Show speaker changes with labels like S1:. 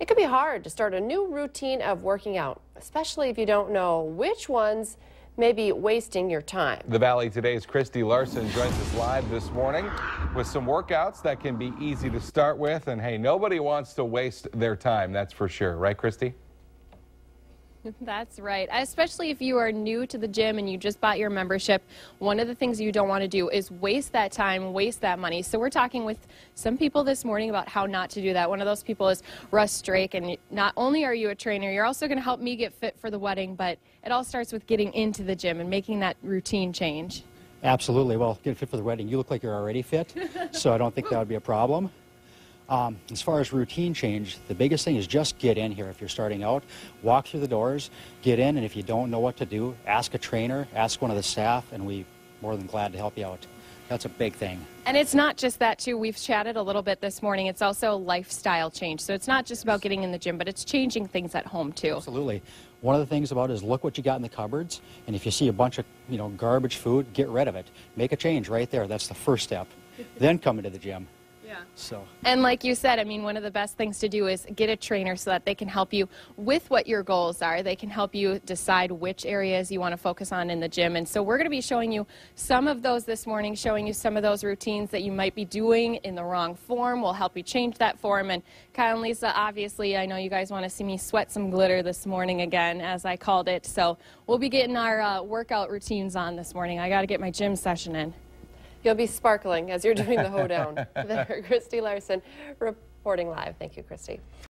S1: It can be hard to start a new routine of working out, especially if you don't know which ones may be wasting your time.
S2: The Valley Today's Christy Larson joins us live this morning with some workouts that can be easy to start with. And hey, nobody wants to waste their time, that's for sure. Right, Christy?
S3: That's right. Especially if you are new to the gym and you just bought your membership, one of the things you don't want to do is waste that time, waste that money. So we're talking with some people this morning about how not to do that. One of those people is Russ Drake, and not only are you a trainer, you're also going to help me get fit for the wedding, but it all starts with getting into the gym and making that routine change.
S4: Absolutely. Well, get fit for the wedding. You look like you're already fit, so I don't think that would be a problem. Um, as far as routine change, the biggest thing is just get in here. If you're starting out, walk through the doors, get in, and if you don't know what to do, ask a trainer, ask one of the staff, and we more than glad to help you out. That's a big thing.
S3: And it's not just that, too. We've chatted a little bit this morning. It's also a lifestyle change. So it's not just about getting in the gym, but it's changing things at home, too.
S4: Absolutely. One of the things about it is look what you got in the cupboards, and if you see a bunch of you know garbage food, get rid of it. Make a change right there. That's the first step. then come into the gym.
S3: Yeah.
S4: So.
S3: And like you said, I mean, one of the best things to do is get a trainer so that they can help you with what your goals are. They can help you decide which areas you want to focus on in the gym. And so we're going to be showing you some of those this morning, showing you some of those routines that you might be doing in the wrong form. We'll help you change that form. And Kyle and Lisa, obviously, I know you guys want to see me sweat some glitter this morning again, as I called it. So we'll be getting our uh, workout routines on this morning. I got to get my gym session in.
S1: You'll be sparkling as you're doing the hoedown. there, Christy Larson reporting live. Thank you, Christy.